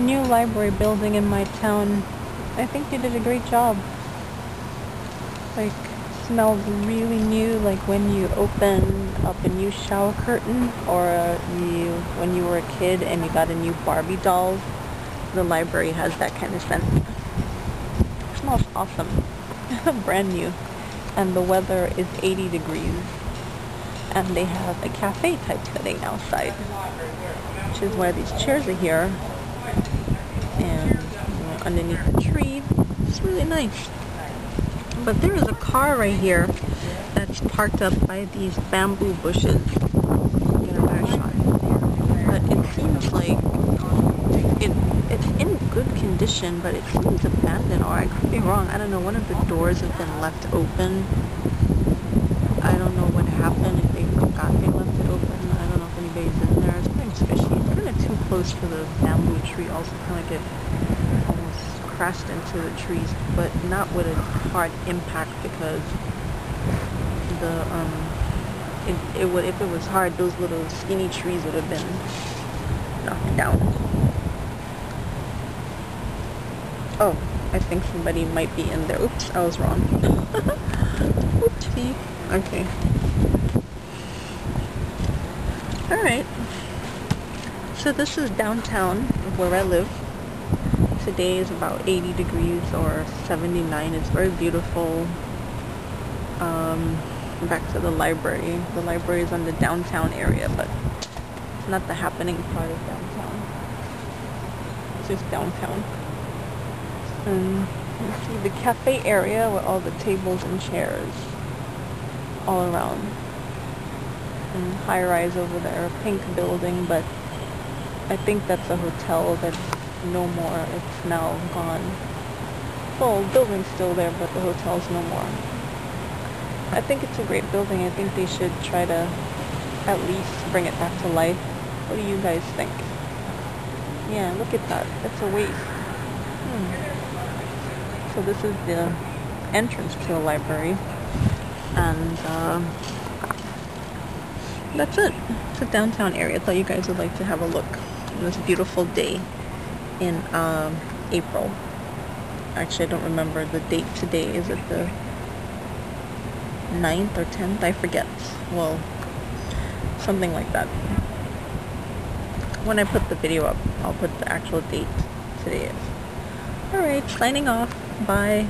new library building in my town. I think they did a great job. Like, smells really new, like when you open up a new shower curtain or you when you were a kid and you got a new Barbie doll. The library has that kind of scent. It smells awesome. Brand new. And the weather is 80 degrees. And they have a cafe type setting outside. Which is why these chairs are here and underneath the tree. It's really nice. But there is a car right here that's parked up by these bamboo bushes. But it seems like it it's in good condition, but it seems abandoned, or I could be wrong. I don't know. One of the doors has been left open. I don't know what happened if they forgot they left it open. I don't know if anybody's in there. It's kind of fishy. It's kind of too close to the bamboo tree. Also, kind of get almost crashed into the trees, but not with a hard impact because the um it, it would if it was hard those little skinny trees would have been knocked down. Oh, I think somebody might be in there. Oops, I was wrong. Oopsie. Okay. Alright. So this is downtown where I live. Today is about 80 degrees or 79. It's very beautiful. Um, back to the library. The library is on the downtown area, but not the happening part of downtown. It's just downtown. And you see the cafe area with all the tables and chairs all around. And high rise over there, a pink building, but I think that's a hotel that's no more. It's now gone. Well, building's still there, but the hotel's no more. I think it's a great building. I think they should try to at least bring it back to life. What do you guys think? Yeah, look at that. It's a waste. Hmm. So this is the entrance to the library. And uh, that's it. It's a downtown area. I thought you guys would like to have a look on this beautiful day in um, April. Actually, I don't remember the date today. Is it the 9th or 10th? I forget. Well, something like that. When I put the video up, I'll put the actual date today. Alright, signing off. Bye.